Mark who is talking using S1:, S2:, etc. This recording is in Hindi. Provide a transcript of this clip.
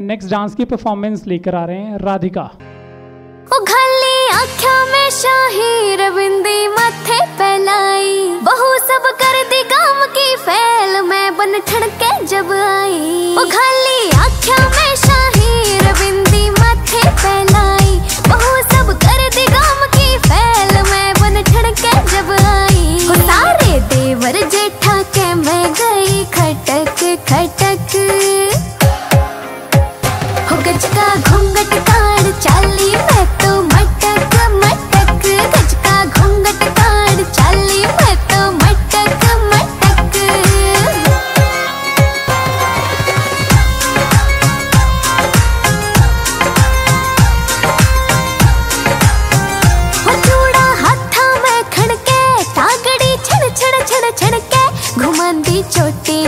S1: नेक्स्ट डांस की परफॉर्मेंस लेकर आ रहे हैं राधिका।
S2: जब आई। उघली आख्या में शाही रविंदी मथे पहलाई बहु सब कर दी गाम की फैल, मैं बन ठड़के जब आई। सारे देवर जेठा के मैं गई खटक खटक। घुमांदी चोटी